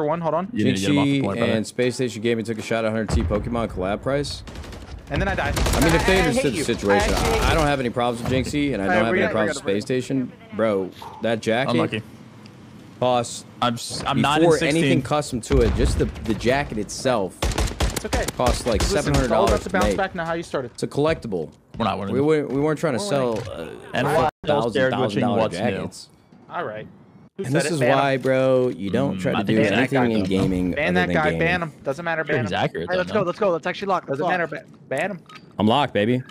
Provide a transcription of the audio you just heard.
for one. Hold on. You need to get off the Jinxy and Space Station Gaming took a shot at 100T Pokemon collab price. And then I died. I mean, if they I understood the situation, I I, I don't have any problems with Jinxy, and I don't have bring any it, problems with Space Station. Bro, that jacket Unlucky. costs, I'm s- I'm nine and before sixteen. anything custom to it, just the, the jacket itself It's okay. costs like Listen, it's all $700 about to to bounce back now. How you started. It's a collectible. We're not winning. We, weren't- we weren't trying to sell uh, And Alright. fuck those thousand, dare thousand what's new. jackets. All right. Who And said this it? is Ban him. why, bro, you don't Mm, try to do anything in gaming Ban other that than guy. gaming. Ban him. Doesn't matter. Sure, Ban he's him. accurate. All right, let's though, go. Let's go. Let's actually lock. Doesn't lock. matter. ba- Ban him. I'm locked, baby.